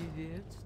ingredients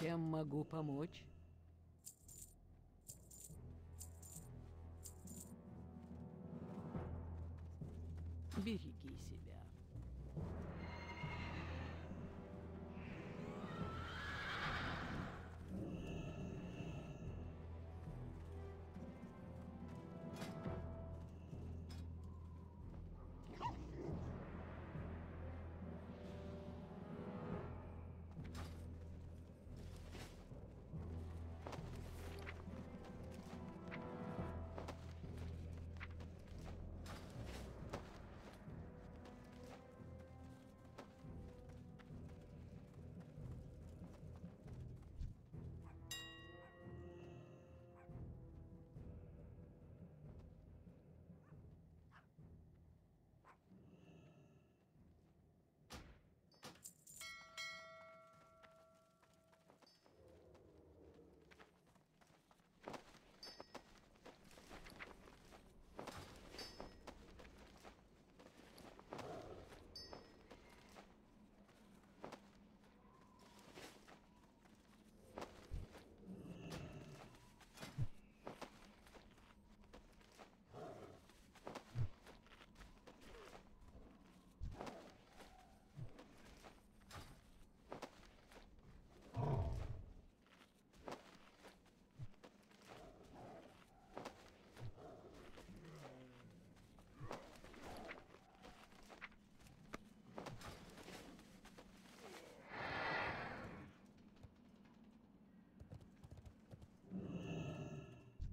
Чем могу помочь? Береги себя.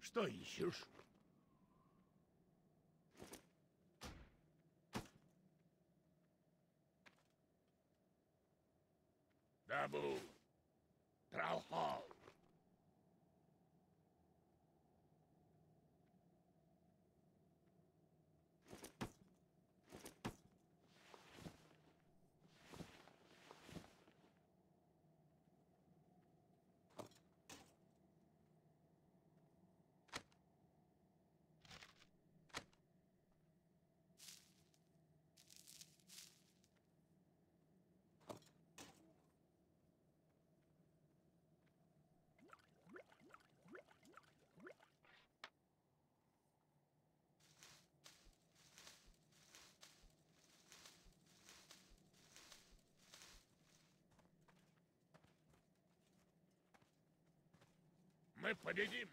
Что ищешь? Дабу. Тралхол. Мы победим!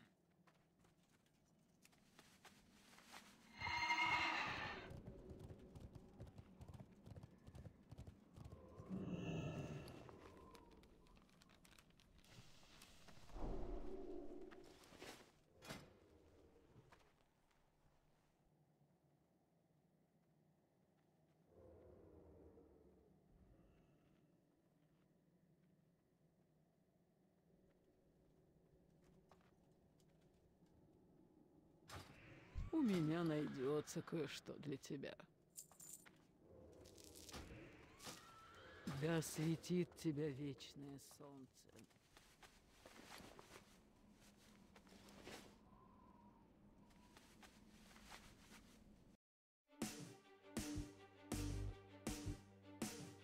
У меня найдется кое-что для тебя. Да светит тебя вечное солнце.